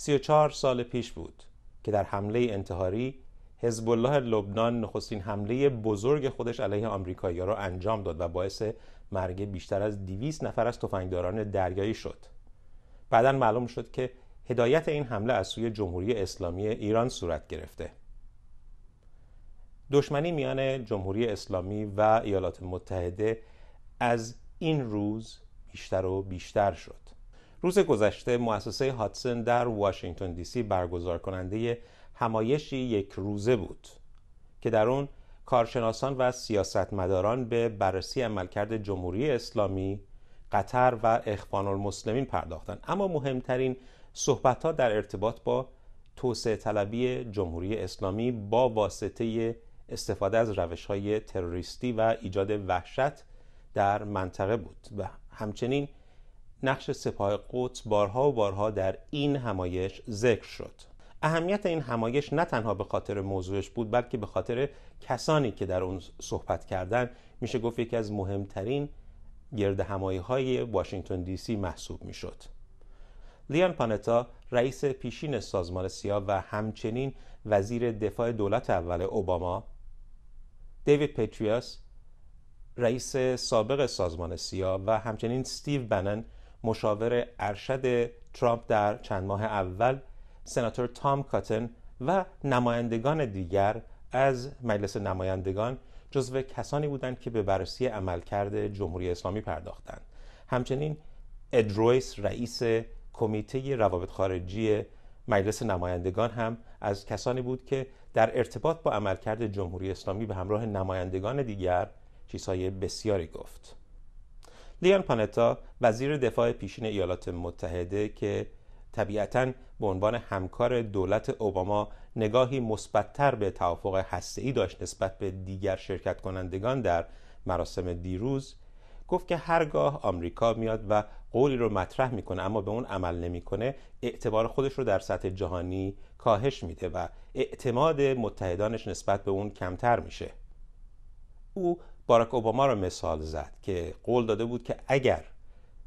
34 سال پیش بود که در حمله انتحاری حزب الله لبنان نخستین حمله بزرگ خودش علیه آمریکایی‌ها را انجام داد و باعث مرگ بیشتر از 200 نفر از تفنگداران دریایی شد. بعدا معلوم شد که هدایت این حمله از سوی جمهوری اسلامی ایران صورت گرفته. دشمنی میان جمهوری اسلامی و ایالات متحده از این روز بیشتر و بیشتر شد. روز گذشته مؤسسه هاتسن در واشنگتن دی سی برگزار کننده همایشی یک روزه بود که در اون کارشناسان و سیاستمداران به بررسی عملکرد جمهوری اسلامی قطر و اخوان المسلمین پرداختند. اما مهمترین صحبت ها در ارتباط با توسعه طلبی جمهوری اسلامی با واسطه استفاده از روش های تروریستی و ایجاد وحشت در منطقه بود و همچنین نقش سپاه قدس بارها و بارها در این همایش ذکر شد. اهمیت این همایش نه تنها به خاطر موضوعش بود بلکه به خاطر کسانی که در اون صحبت کردن میشه گفت یکی از مهمترین گرد همایی های واشنگتن دی سی محسوب می‌شد. لیان پانتا رئیس پیشین سازمان سیا و همچنین وزیر دفاع دولت اول اوباما دیوید پیتریاس رئیس سابق سازمان سیا و همچنین ستیو بنن مشاور ارشد ترامپ در چند ماه اول سناتور تام کاتن و نمایندگان دیگر از مجلس نمایندگان جزو کسانی بودند که به بررسی عملکرد جمهوری اسلامی پرداختند. همچنین ادرویس رئیس کمیته روابط خارجی مجلس نمایندگان هم از کسانی بود که در ارتباط با عملکرد جمهوری اسلامی به همراه نمایندگان دیگر چیزهای بسیاری گفت. لیان پانتا وزیر دفاع پیشین ایالات متحده که طبیعتا به عنوان همکار دولت اوباما نگاهی مثبتتر به توافق هسته‌ای داشت نسبت به دیگر شرکت کنندگان در مراسم دیروز گفت که هرگاه آمریکا میاد و قولی رو مطرح می‌کنه اما به اون عمل نمی‌کنه اعتبار خودش رو در سطح جهانی کاهش میده و اعتماد متحدانش نسبت به اون کمتر میشه. او باراک اوباما را مثال زد که قول داده بود که اگر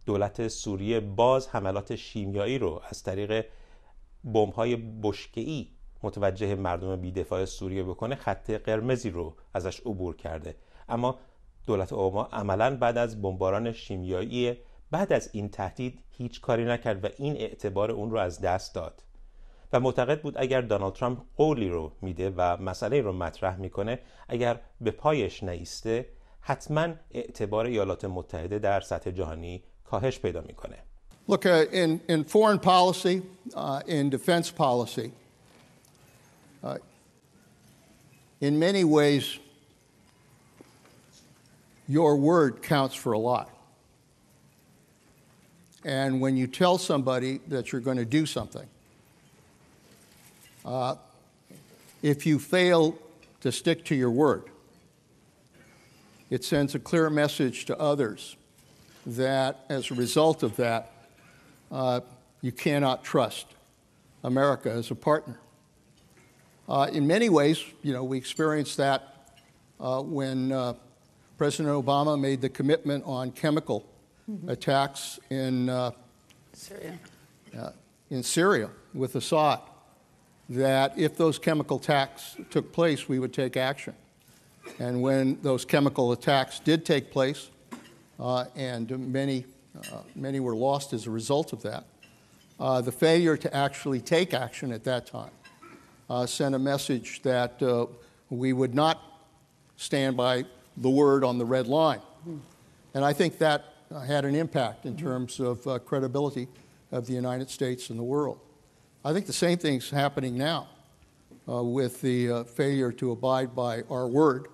دولت سوریه باز حملات شیمیایی رو از طریق بمب‌های بشکه‌ای متوجه مردم بیدفاع سوریه بکنه خط قرمزی رو ازش عبور کرده. اما دولت اوباما عملا بعد از بمباران شیمیایی بعد از این تهدید هیچ کاری نکرد و این اعتبار اون رو از دست داد. و معتقد بود اگر دونالد ترامپ قولی رو میده و مسئله رو مطرح می‌کنه اگر به پایش نیسته حتما اعتبار ایالات متحده در سطح جهانی کاهش پیدا می‌کنه Look, uh, in, in foreign policy, uh, in defense policy, uh, in many ways, your word counts for a lot. And when you tell somebody that you're going to do something, uh, if you fail to stick to your word, it sends a clear message to others that as a result of that, uh, you cannot trust America as a partner. Uh, in many ways, you know, we experienced that uh, when uh, President Obama made the commitment on chemical mm-hmm. attacks in uh, Syria. Uh, in Syria with Assad, that if those chemical attacks took place, we would take action. And when those chemical attacks did take place, uh, and many, uh, many were lost as a result of that. Uh, the failure to actually take action at that time uh, sent a message that uh, we would not stand by the word on the red line. And I think that had an impact in terms of credibility of the United States and the world. I think the same thing's happening now uh, with the uh, failure to abide by our word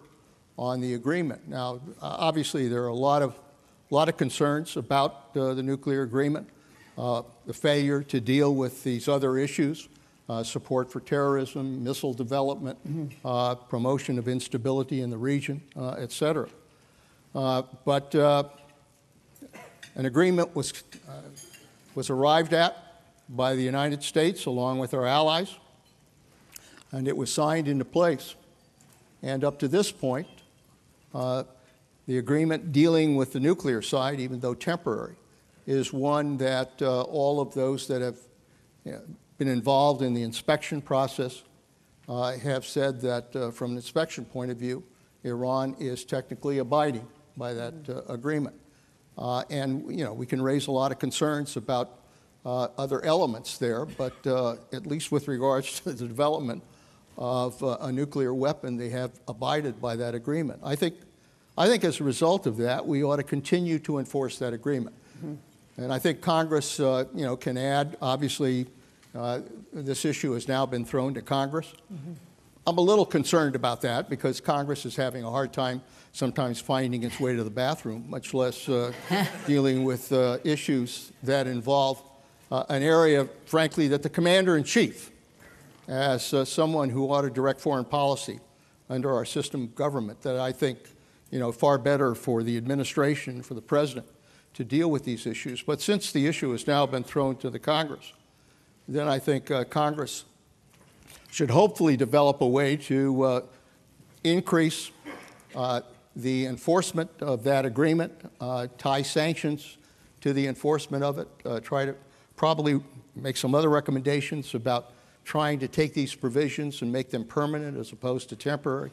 on the agreement. Now, obviously, there are a lot of lot of concerns about uh, the nuclear agreement, uh, the failure to deal with these other issues, uh, support for terrorism, missile development, uh, promotion of instability in the region, uh, et cetera. Uh, but an agreement was, was arrived at by the United States along with our allies, and it was signed into place. And up to this point, the agreement dealing with the nuclear side, even though temporary, is one that uh, all of those that have been involved in the inspection process uh, have said that uh, from an inspection point of view, Iran is technically abiding by that uh, agreement. Uh, and, you know, we can raise a lot of concerns about uh, other elements there, but uh, at least with regards to the development of a nuclear weapon, they have abided by that agreement. I think, I think as a result of that, we ought to continue to enforce that agreement. Mm-hmm. And I think Congress, you know, can add, obviously, uh, this issue has now been thrown to Congress. Mm-hmm. I'm a little concerned about that because Congress is having a hard time sometimes finding its way to the bathroom, much less uh, dealing with uh, issues that involve uh, an area, frankly, that the commander in chief, as uh, someone who ought to direct foreign policy under our system of government, that I think, you know, far better for the administration, for the president, to deal with these issues. But since the issue has now been thrown to the Congress, then I think uh, Congress should hopefully develop a way to uh, increase uh, the enforcement of that agreement, uh, tie sanctions to the enforcement of it, try to probably make some other recommendations about trying to take these provisions and make them permanent as opposed to temporary,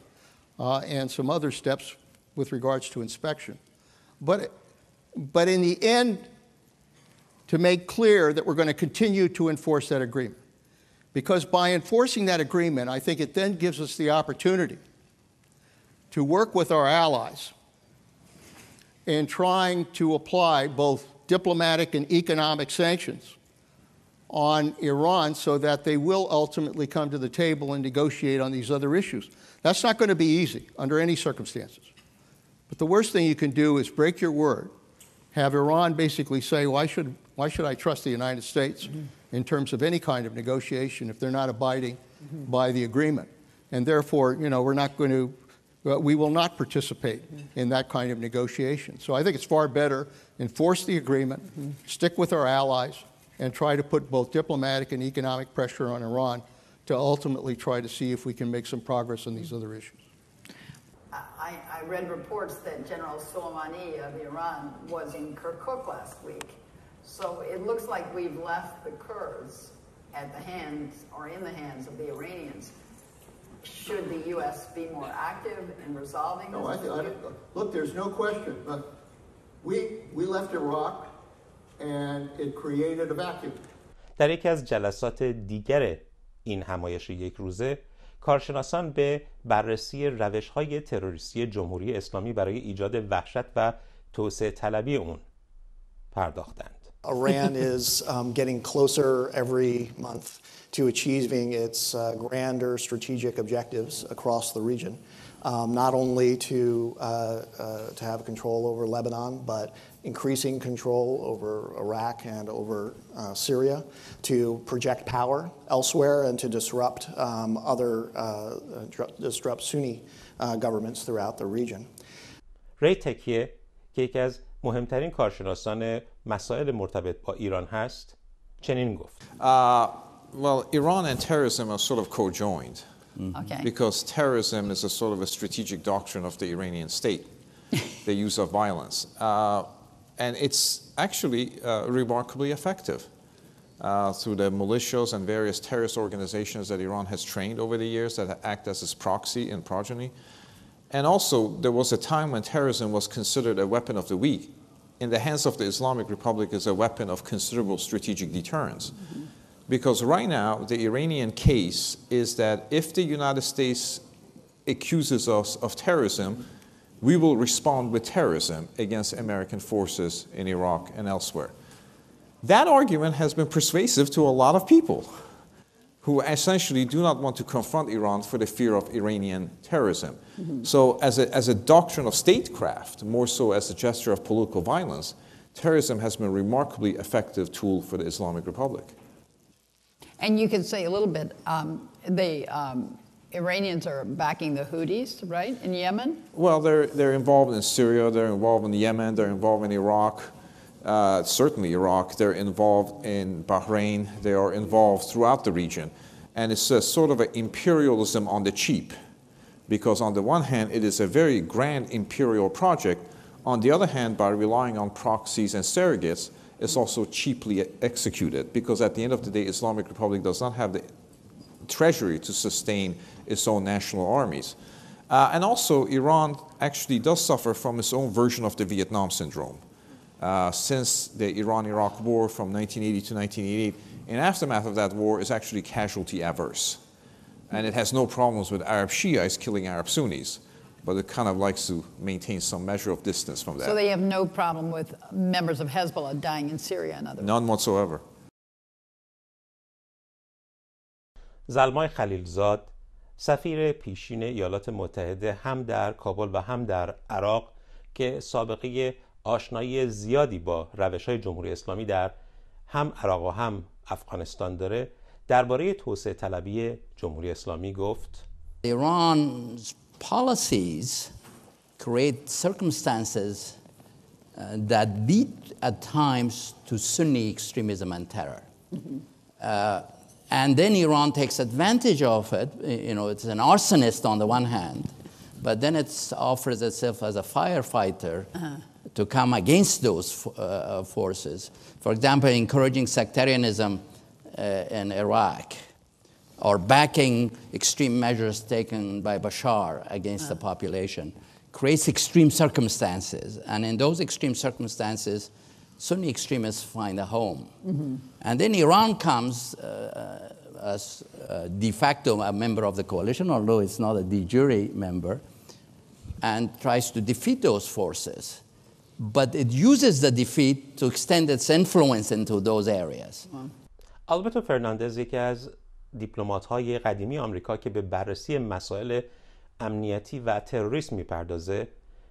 uh, and some other steps with regards to inspection. But, but in the end, to make clear that we're going to continue to enforce that agreement. Because by enforcing that agreement, I think it then gives us the opportunity to work with our allies in trying to apply both diplomatic and economic sanctions on Iran so that they will ultimately come to the table and negotiate on these other issues. That's not going to be easy under any circumstances. But the worst thing you can do is break your word, have Iran basically say, why should why should I trust the United States mm-hmm. in terms of any kind of negotiation if they're not abiding mm-hmm. by the agreement? And therefore, you know, we're not going to, we will not participate in that kind of negotiation. So I think it's far better enforce the agreement, mm-hmm. stick with our allies, and try to put both diplomatic and economic pressure on Iran to ultimately try to see if we can make some progress on these other issues. I, I read reports that General Soleimani of Iran was in Kirkuk last week so it looks like we've left the Kurds at the hands or in the hands of the Iranians. Should the U.S. be more active in resolving no, this? I, I, look, there's no question. we, we left Iraq and it created a vacuum. در یکی از جلسات دیگر این همایش یک روزه کارشناسان به بررسی روش های تروریستی جمهوری اسلامی برای ایجاد وحشت و توسعه طلبی اون پرداختند. Iran is um, getting closer every month to achieving its uh, grander strategic objectives across the region. Um, not only to, uh, uh, to have control over Lebanon, but increasing control over Iraq and over uh, Syria, to project power elsewhere and to disrupt um, other, uh, uh, disrupt Sunni uh, governments throughout the region. Ray Takeyh here, مهمترین کارشناسان مسائل مرتبط با ایران هست چنین گفت uh, Well, Iran and terrorism are sort of co-joined. Mm. Okay. Because terrorism is a sort of a strategic doctrine of the Iranian state, the use of violence. Uh, and it's actually uh, remarkably effective uh, through the militias and various terrorist organizations that Iran has trained over the years that act as its proxy and progeny. and also, there was a time when terrorism was considered a weapon of the weak. In the hands of the Islamic Republic is a weapon of considerable strategic deterrence. Mm-hmm. Because right now, the Iranian case is that if the United States accuses us of terrorism, we will respond with terrorism against American forces in Iraq and elsewhere. That argument has been persuasive to a lot of people who essentially do not want to confront Iran for the fear of Iranian terrorism. Mm-hmm. So, as a, as a doctrine of statecraft, more so as a gesture of political violence, terrorism has been a remarkably effective tool for the Islamic Republic. And you can say a little bit, um, the um, Iranians are backing the Houthis, right, in Yemen? Well, they're, they're involved in Syria, they're involved in Yemen, they're involved in Iraq uh, certainly Iraq, they're involved in Bahrain, they are involved throughout the region. And it's a sort of an imperialism on the cheap, because on the one hand, it is a very grand imperial project. On the other hand, by relying on proxies and surrogates, it's also cheaply executed because at the end of the day, Islamic Republic does not have the treasury to sustain its own national armies. Uh, and also, Iran actually does suffer from its own version of the Vietnam syndrome. Uh, since the Iran-Iraq war from 1980 to 1988, in aftermath of that war is actually casualty averse. And it has no problems with Arab Shiites killing Arab Sunnis but it kind of likes to maintain some measure of distance from that. So they have no problem with members of Hezbollah dying in Syria, in other words? None whatsoever. زلمای خلیلزاد سفیر پیشین ایالات متحده هم در کابل و هم در عراق که سابقه آشنایی زیادی با روش های جمهوری اسلامی در هم عراق و هم افغانستان داره درباره توسعه طلبی جمهوری اسلامی گفت Iran's policies create circumstances uh, that lead at times to Sunni extremism and terror. Mm-hmm. Uh, and then Iran takes advantage of it. You know, it's an arsonist on the one hand, but then it offers itself as a firefighter uh-huh. To come against those uh, forces. For example, encouraging sectarianism uh, in Iraq or backing extreme measures taken by Bashar against the population creates extreme circumstances. And in those extreme circumstances, Sunni extremists find a home. Mm-hmm. And then Iran comes uh, as uh, de facto a member of the coalition, although it's not a de jure member, and tries to defeat those forces But it uses the defeat to extend its influence into those areas. Alberto Fernandez یکی از دیپلمات های قدیمی آمریکا که به بررسی مسائل امنیتی و تروریسم میپردازه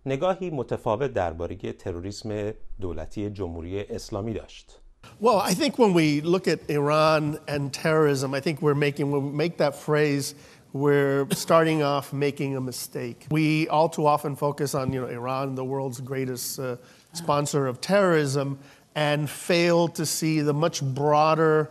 نگاهی متفاوت درباره تروریسم دولتی جمهوری اسلامی داشت. Well, I think when we look at Iran and terrorism, I think we're making when we make that phrase we're starting off making a mistake. We all too often focus on, you know, Iran, the world's greatest uh, sponsor of terrorism, and fail to see the much broader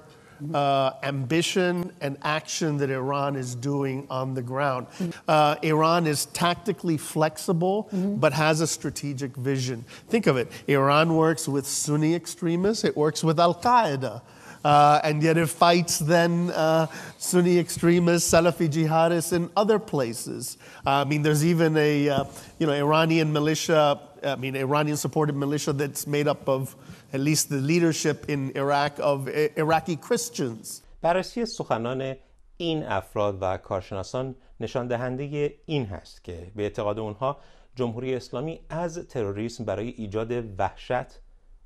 uh, ambition and action that Iran is doing on the ground. Uh, Iran is tactically flexible, mm-hmm. but has a strategic vision. Think of it Iran works with Sunni extremists, it works with Al Qaeda. Uh, and yet it fights then uh, Sunni extremists, Salafi jihadists in other places. Uh, I mean, there's even a uh, you know Iranian militia, I mean Iranian supported militia that's made up of at least the leadership in Iraq of Iraqi Christians. بررسی سخنان این افراد و کارشناسان نشان دهنده این هست که به اعتقاد اونها جمهوری اسلامی از تروریسم برای ایجاد وحشت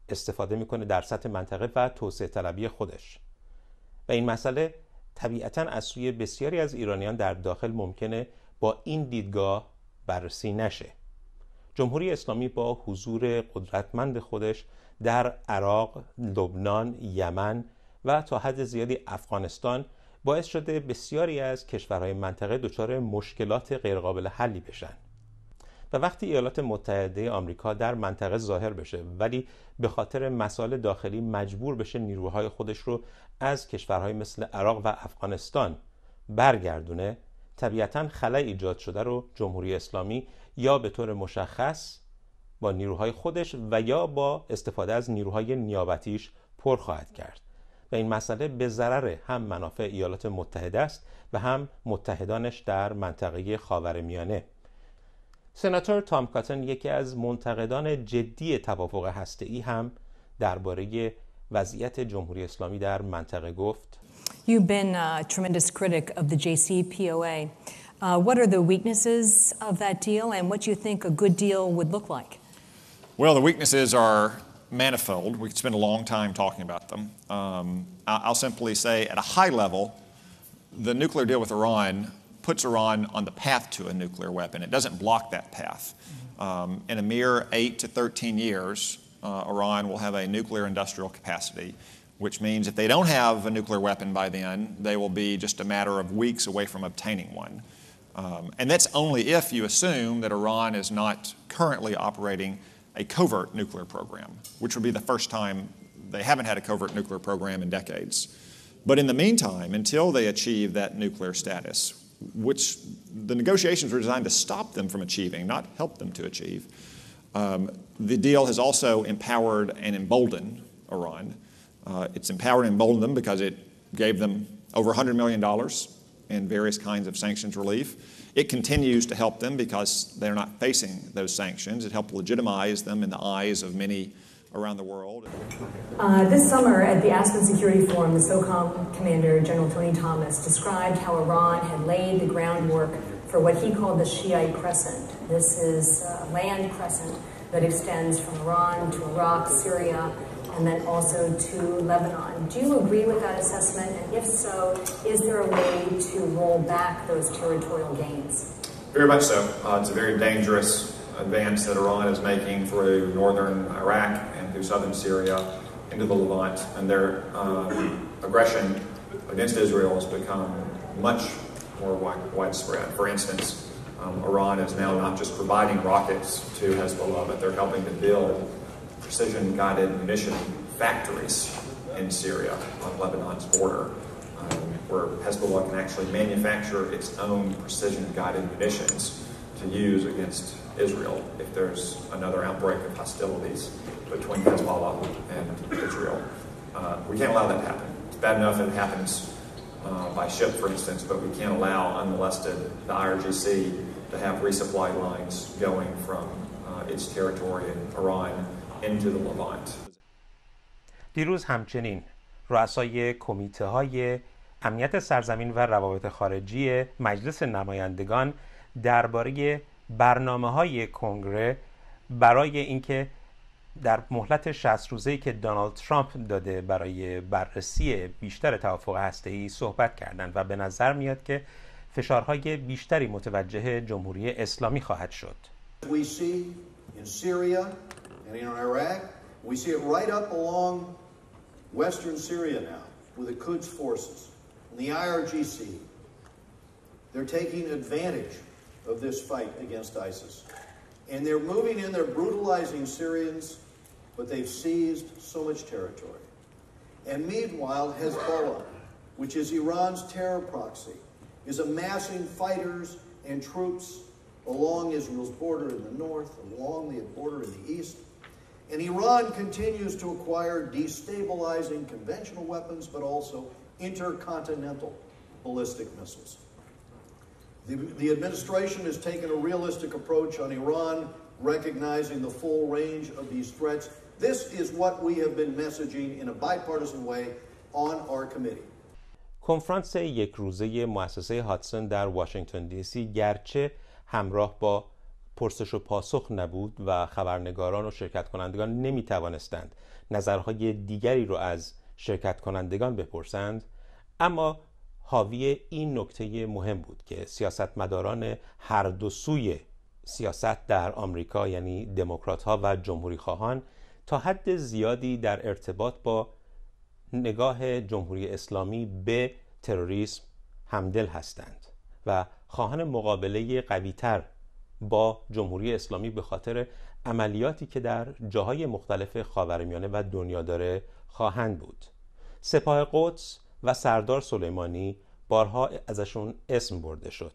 استفاده می‌کنه در سطح منطقه و توسعه طلبی خودش. و این مسئله طبیعتا از سوی بسیاری از ایرانیان در داخل ممکنه با این دیدگاه بررسی نشه. جمهوری اسلامی با حضور قدرتمند خودش در عراق، لبنان، یمن و تا حد زیادی افغانستان باعث شده بسیاری از کشورهای منطقه دچار مشکلات غیرقابل حلی بشن. وقتی ایالات متحده آمریکا در منطقه ظاهر بشه ولی به خاطر مسائل داخلی مجبور بشه نیروهای خودش رو از کشورهای مثل عراق و افغانستان برگردونه طبیعتا خلای ایجاد شده رو جمهوری اسلامی یا به طور مشخص با نیروهای خودش و یا با استفاده از نیروهای نیابتیش پر خواهد کرد. و این مسئله به ضرر هم منافع ایالات متحده است و هم متحدانش در منطقه خاورمیانه. سناتور تام کاتن یکی از منتقدان جدی توافق هسته‌ای هم درباره وضعیت جمهوری اسلامی در منطقه گفت You've been a tremendous critic of the JCPOA. Uh, what are the weaknesses of that deal and what do you think a good deal would look like? Well, the weaknesses are manifold. We could spend a long time talking about them. Um, I'll simply say, at a high level, the nuclear deal with Iran puts Iran on the path to a nuclear weapon. It doesn't block that path. Um, in a mere 8 to 13 years, uh, Iran will have a nuclear industrial capacity, which means if they don't have a nuclear weapon by then, they will be just a matter of weeks away from obtaining one. Um, and that's only if you assume that Iran is not currently operating a covert nuclear program, which would be the first time they haven't had a covert nuclear program in decades. But in the meantime, until they achieve that nuclear status, which the negotiations were designed to stop them from achieving, not help them to achieve. Um, the deal has also empowered and emboldened Iran. Uh, it's empowered and emboldened them because it gave them over $100 million in various kinds of sanctions relief. It continues to help them because they're not facing those sanctions. It helped legitimize them in the eyes of many around the world. Uh, this summer at the Aspen Security Forum, the SOCOM commander, General Tony Thomas, described how Iran had laid the groundwork for what he called the Shiite Crescent. This is a land crescent that extends from Iran to Iraq, Syria, and then also to Lebanon. Do you agree with that assessment? And if so, is there a way to roll back those territorial gains? Very much so. Uh, it's a very dangerous advance that Iran is making through northern Iraq and through southern Syria into the Levant, and their um, aggression against Israel has become much more wide, widespread. For instance, um, Iran is now not just providing rockets to Hezbollah, but they're helping to build precision guided munition factories in Syria on Lebanon's border, um, where Hezbollah can actually manufacture its own precision guided munitions to use against Israel if there's another outbreak of hostilities between Hezbollah and Israel. Uh, we can't allow that to happen. It's bad enough if it happens uh, by ship, for instance, but we can't allow unmolested the IRGC to have resupply lines going from uh, its territory in Iran into the Levant. دیروز همچنین رؤسای کمیته های امنیت سرزمین و روابط خارجی مجلس نمایندگان درباره برنامه های کنگره برای اینکه در مهلت 60 روزه‌ای که دونالد ترامپ داده برای بررسی بیشتر توافق هسته‌ای صحبت کردند و به نظر میاد که فشارهای بیشتری متوجه جمهوری اسلامی خواهد شد. We see in Syria and in Iraq, we see it right up along western Syria now with the Quds forces and the IRGC. They're taking advantage of this fight against ISIS. And they're moving in, they're brutalizing Syrians, but they've seized so much territory. And meanwhile, Hezbollah, which is Iran's terror proxy, is amassing fighters and troops along Israel's border in the north, along the border in the east. And Iran continues to acquire destabilizing conventional weapons, but also intercontinental ballistic missiles. The, the administration has taken a realistic approach on Iran, recognizing the full range of these threats. This is what we have been messaging in a bipartisan way on our committee. کنفرانس یک روزه مؤسسه هاتسون در واشنگتن دی سی گرچه همراه با پرسش و پاسخ نبود و خبرنگاران و شرکت کنندگان نمی توانستند نظرهای دیگری رو از شرکت کنندگان بپرسند اما حاوی این نکته مهم بود که سیاستمداران هر دو سوی سیاست در آمریکا یعنی دموکرات ها و جمهوری خواهان تا حد زیادی در ارتباط با نگاه جمهوری اسلامی به تروریسم همدل هستند و خواهان مقابله قویتر با جمهوری اسلامی به خاطر عملیاتی که در جاهای مختلف خاورمیانه و دنیا داره خواهند بود. سپاه قدس و سردار سلیمانی بارها ازشون اسم برده شد.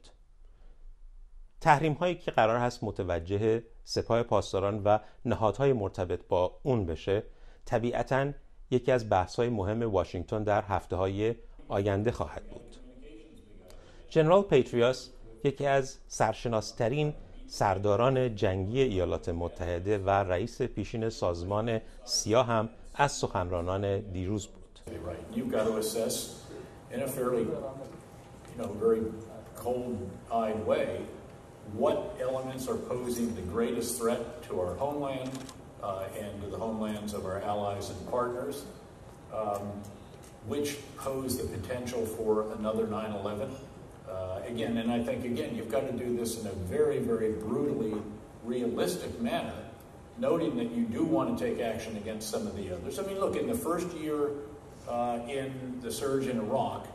تحریم هایی که قرار هست متوجه سپاه پاسداران و نهادهای مرتبط با اون بشه طبیعتاً یکی از بحث های مهم واشنگتن در هفته های آینده خواهد بود. جنرال پیتریاس یکی از سرشناسترین سرداران جنگی ایالات متحده و رئیس پیشین سازمان سیا هم از سخنرانان دیروز بود. What elements are posing the greatest threat to our homeland uh, and to the homelands of our allies and partners, um, which pose the potential for another 9 11. Uh, again, and I think, again, you've got to do this in a very, very brutally realistic manner, noting that you do want to take action against some of the others. I mean, look, in the first year uh, in the surge in Iraq,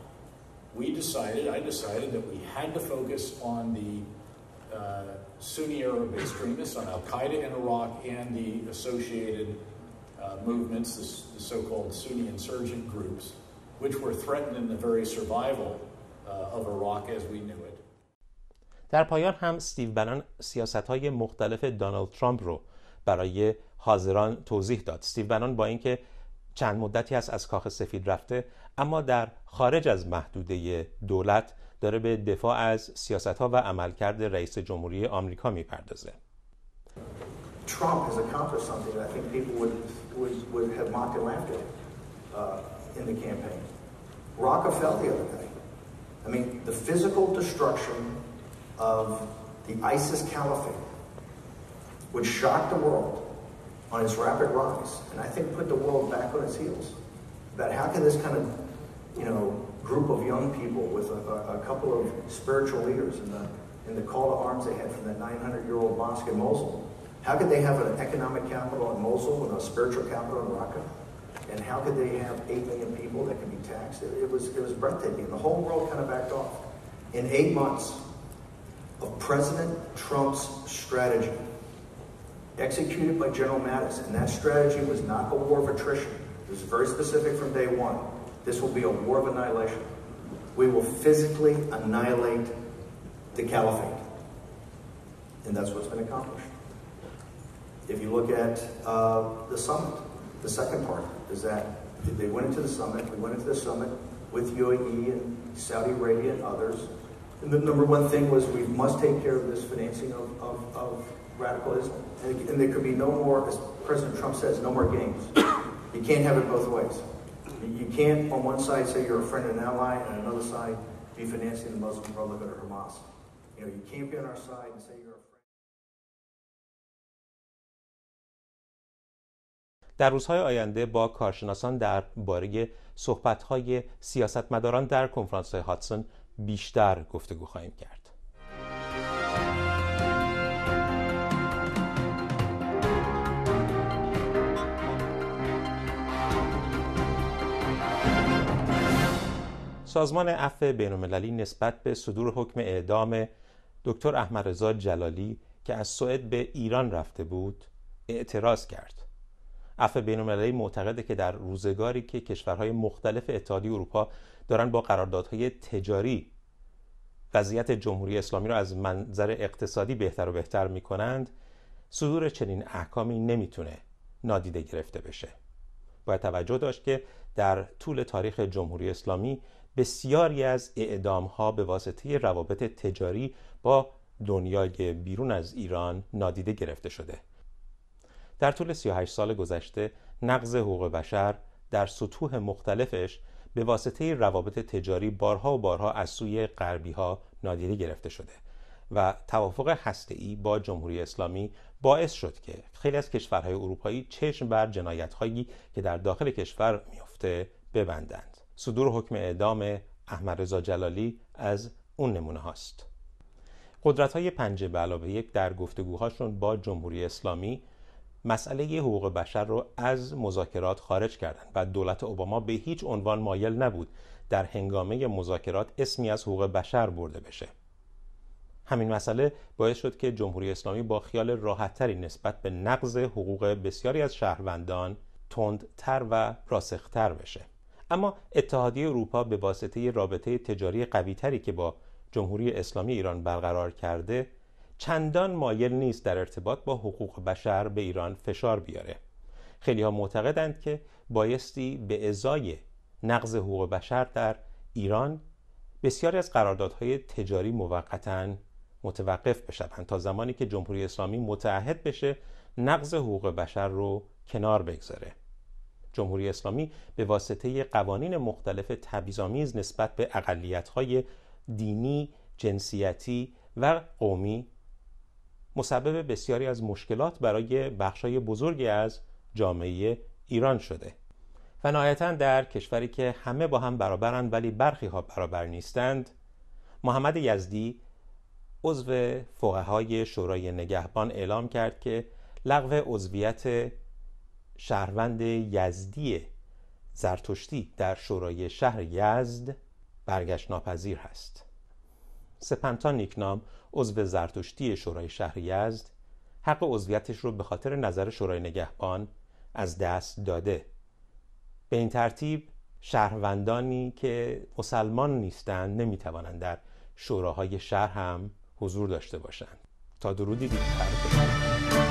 we decided, I decided that we had to focus on the uh, Sunni Arab extremists, on Al Qaeda in Iraq, and the associated uh, movements, the, the so called Sunni insurgent groups, which were threatening the very survival uh, of Iraq as we knew it. در پایان هم استیو بنان سیاست های مختلف دونالد ترامپ رو برای حاضران توضیح داد. استیو بنان با اینکه چند مدتی است از کاخ سفید رفته اما در خارج از محدوده دولت داره به دفاع از سیاست ها و عملکرد رئیس جمهوری آمریکا میپردازه Trump has accomplished something that I think people would, would, would have mocked and laughed at uh, in the campaign. Raqqa fell the other day. I mean, the physical destruction of the ISIS caliphate would shock the world on its rapid rise and I think put the world back on its heels about how can this kind of, you know, group of young people with a, a, couple of spiritual leaders in the, in the call to arms they had from that 900-year-old mosque in Mosul, how could they have an economic capital in Mosul and a spiritual capital in Raqqa? And how could they have 8 million people that could be taxed? It, it, was, it was breathtaking. The whole world kind of backed off. In eight months of President Trump's strategy, executed by General Mattis, and that strategy was not a war of attrition. It was very specific from day one. This will be a war of annihilation. We will physically annihilate the caliphate. And that's what's been accomplished. If you look at uh, the summit, the second part is that they went into the summit, we went into the summit with UAE and Saudi Arabia and others. And the number one thing was we must take care of this financing of, of, of radical Islam. And, and there could be no more, as President Trump says, no more games. You can't have it both ways. You can't, on one side, say you're a friend and ally, and on another side, be financing the Muslim Brotherhood or Hamas. You know, you can't be on our side and say you're a friend. در روزهای آینده با کارشناسان درباره صحبت‌های سیاستمداران در کنفرانس هاتسون بیشتر گفتگو خواهیم کرد. سازمان عفو بینالمللی نسبت به صدور حکم اعدام دکتر احمد رضا جلالی که از سوئد به ایران رفته بود اعتراض کرد. عفو بینالمللی معتقده که در روزگاری که کشورهای مختلف اتحادیه اروپا دارن با قراردادهای تجاری وضعیت جمهوری اسلامی را از منظر اقتصادی بهتر و بهتر می کنند صدور چنین احکامی نمی‌تونه نادیده گرفته بشه باید توجه داشت که در طول تاریخ جمهوری اسلامی بسیاری از اعدام ها به واسطه روابط تجاری با دنیای بیرون از ایران نادیده گرفته شده در طول 38 سال گذشته نقض حقوق بشر در سطوح مختلفش به واسطه روابط تجاری بارها و بارها از سوی غربی ها نادیده گرفته شده و توافق هسته‌ای با جمهوری اسلامی باعث شد که خیلی از کشورهای اروپایی چشم بر جنایت‌هایی که در داخل کشور میفته ببندند. صدور حکم اعدام احمد رضا جلالی از اون نمونه هاست. قدرت های پنجه به علاوه یک در گفتگوهاشون با جمهوری اسلامی مسئله حقوق بشر رو از مذاکرات خارج کردند و دولت اوباما به هیچ عنوان مایل نبود در هنگامه مذاکرات اسمی از حقوق بشر برده بشه. همین مسئله باعث شد که جمهوری اسلامی با خیال راحتتری نسبت به نقض حقوق بسیاری از شهروندان تندتر و راسختر بشه. اما اتحادیه اروپا به واسطه رابطه تجاری قویتری که با جمهوری اسلامی ایران برقرار کرده چندان مایل نیست در ارتباط با حقوق بشر به ایران فشار بیاره. خیلی ها معتقدند که بایستی به ازای نقض حقوق بشر در ایران بسیاری از قراردادهای تجاری موقتا متوقف بشوند تا زمانی که جمهوری اسلامی متعهد بشه نقض حقوق بشر رو کنار بگذاره. جمهوری اسلامی به واسطه قوانین مختلف تبعیض‌آمیز نسبت به اقلیت‌های دینی، جنسیتی و قومی مسبب بسیاری از مشکلات برای بخشای بزرگی از جامعه ایران شده. و نهایتا در کشوری که همه با هم برابرند ولی برخی ها برابر نیستند محمد یزدی عضو فقهای شورای نگهبان اعلام کرد که لغو عضویت شهروند یزدی زرتشتی در شورای شهر یزد برگشت ناپذیر هست. سپنتا نیکنام عضو زرتشتی شورای شهر یزد حق عضویتش رو به خاطر نظر شورای نگهبان از دست داده. به این ترتیب شهروندانی که مسلمان نیستند نمی‌توانند در شوراهای شهر هم حضور داشته باشند. تا درودی دیگر